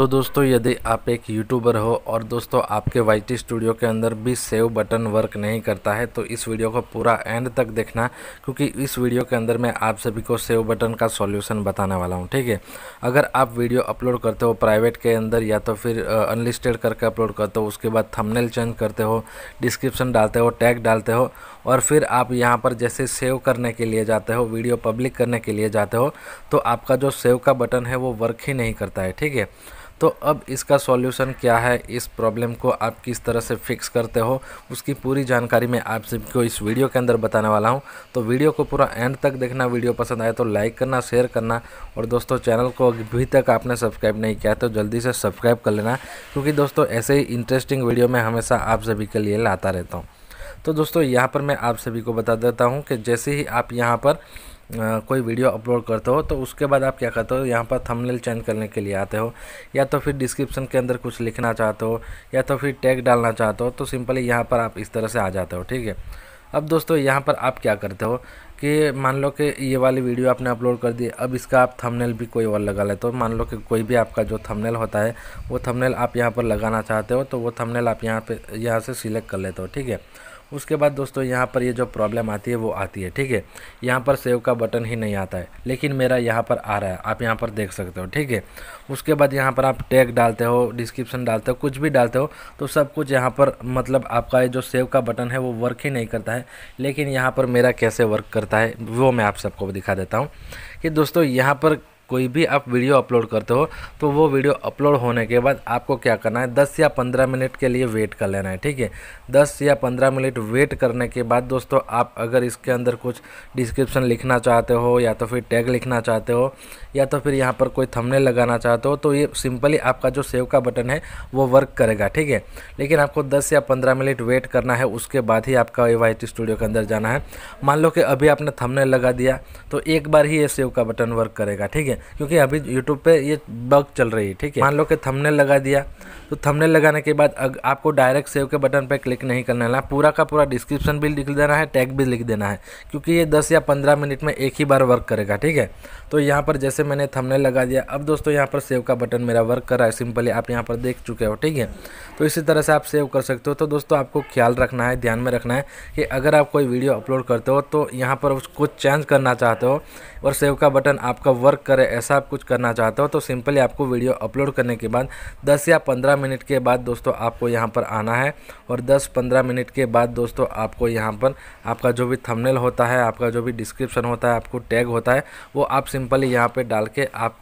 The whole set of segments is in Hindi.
तो दोस्तों, यदि आप एक यूट्यूबर हो और दोस्तों, आपके वाई टी स्टूडियो के अंदर भी सेव बटन वर्क नहीं करता है तो इस वीडियो को पूरा एंड तक देखना, क्योंकि इस वीडियो के अंदर मैं आप सभी को सेव बटन का सॉल्यूशन बताने वाला हूँ, ठीक है? अगर आप वीडियो अपलोड करते हो प्राइवेट के अंदर या तो फिर अनलिस्टेड करके अपलोड करते हो, उसके बाद थमनेल चेंज करते हो डिस्क्रिप्शन डालते हो टैग डालते हो, और फिर आप यहाँ पर जैसे सेव करने के लिए जाते हो वीडियो पब्लिक करने के लिए जाते हो तो आपका जो सेव का बटन है, वो वर्क ही नहीं करता है, ठीक है? तो अब इसका सॉल्यूशन क्या है? इस प्रॉब्लम को आप किस तरह से फिक्स करते हो? उसकी पूरी जानकारी मैं आप सबको इस वीडियो के अंदर बताने वाला हूँ। तो वीडियो को पूरा एंड तक देखना वीडियो पसंद आए तो लाइक करना शेयर करना और दोस्तों चैनल को अभी तक आपने सब्सक्राइब नहीं किया तो जल्दी से सब्सक्राइब कर लेना क्योंकि दोस्तों ऐसे ही इंटरेस्टिंग वीडियो मैं हमेशा आप सभी के लिए लाता रहता हूँ। तो दोस्तों यहाँ पर मैं आप सभी को बता देता हूँ कि जैसे ही आप यहाँ पर कोई वीडियो अपलोड करते हो तो उसके बाद आप क्या करते हो? यहाँ पर थंबनेल चेंज करने के लिए आते हो। या तो फिर डिस्क्रिप्शन के अंदर कुछ लिखना चाहते हो, या तो फिर टैग डालना चाहते हो तो सिंपली यहाँ पर आप इस तरह से आ जाते हो, ठीक है? अब दोस्तों, यहाँ पर आप क्या करते हो कि मान लो कि ये वाली वीडियो आपने अपलोड कर दी, अब इसका आप थंबनेल भी कोई और लगा ले। तो मान लो कि कोई भी आपका जो थंबनेल होता है, वो थंबनेल आप यहाँ पर लगाना चाहते हो तो वो थंबनेल आप यहाँ पे, यहाँ से सिलेक्ट कर लेते हो, ठीक है? उसके बाद दोस्तों, यहाँ पर ये जो प्रॉब्लम आती है, वो आती है, ठीक है? यहाँ पर सेव का बटन ही नहीं आता है, लेकिन मेरा यहाँ पर आ रहा है, आप यहाँ पर देख सकते हो, ठीक है? उसके बाद यहाँ पर आप टैग डालते हो डिस्क्रिप्शन डालते हो, कुछ भी डालते हो तो सब कुछ यहाँ पर मतलब आपका ये जो सेव का बटन है, वो वर्क ही नहीं करता है, लेकिन यहाँ पर मेरा कैसे वर्क करता है, वो मैं आप सबको दिखा देता हूँ कि दोस्तों, यहाँ पर कोई भी आप वीडियो अपलोड करते हो तो वो वीडियो अपलोड होने के बाद आपको क्या करना है 10 या 15 मिनट के लिए वेट कर लेना है, ठीक है? 10 या 15 मिनट वेट करने के बाद दोस्तों, आप अगर इसके अंदर कुछ डिस्क्रिप्शन लिखना चाहते हो, या तो फिर टैग लिखना चाहते हो, या तो फिर यहाँ पर कोई थमने लगाना चाहते हो तो ये सिंपली आपका जो सेव का बटन है, वो वर्क करेगा, ठीक है? लेकिन आपको दस या पंद्रह मिनट वेट करना है, उसके बाद ही आपका ए स्टूडियो के अंदर जाना है। मान लो कि अभी आपने थमने लगा दिया तो एक बार ही ये सेव का बटन वर्क करेगा, ठीक है? क्योंकि अभी यूट्यूब पे ये बग चल रही है, ठीक है? मान लो कि थंबनेल लगा दिया तो थंबनेल लगाने के बाद आपको डायरेक्ट सेव के बटन पे क्लिक नहीं करना है। पूरा का पूरा डिस्क्रिप्शन भी लिख देना है टैग भी लिख देना है, क्योंकि ये 10 या 15 मिनट में एक ही बार वर्क करेगा, ठीक है? तो यहाँ पर जैसे मैंने थंबनेल लगा दिया, अब दोस्तों यहाँ पर सेव का बटन मेरा वर्क कर रहा है सिंपली आप यहाँ पर देख चुके हो, ठीक है? तो इसी तरह से आप सेव कर सकते हो। तो दोस्तों आपको ख्याल रखना है, ध्यान में रखना है कि अगर आप कोई वीडियो अपलोड करते हो तो यहाँ पर उसको चेंज करना चाहते हो और सेव का बटन आपका वर्क करे, ऐसा आप कुछ करना चाहते हो तो सिंपली आपको वीडियो अपलोड करने के बाद 10 या 15 मिनट के बाद दोस्तों आपको यहाँ पर आना है और 10-15 मिनट के बाद दोस्तों आपको यहाँ पर आपका जो भी थंबनेल होता है, आपका जो भी डिस्क्रिप्शन होता है, आपको टैग होता है, वो आप सिंपली यहाँ पर डाल के आप,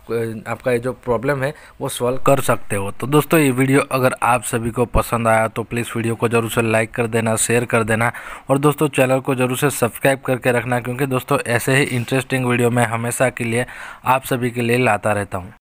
आपका ये जो प्रॉब्लम है, वो सॉल्व कर सकते हो। तो दोस्तों ये वीडियो अगर आप सभी को पसंद आया तो प्लीज़ वीडियो को ज़रूर से लाइक कर देना शेयर कर देना और दोस्तों चैनल को ज़रूर से सब्सक्राइब करके रखना, क्योंकि दोस्तों ऐसे ही इंटरेस्टिंग वीडियो मैं हमेशा के लिए आप सभी के लिए लाता रहता हूँ।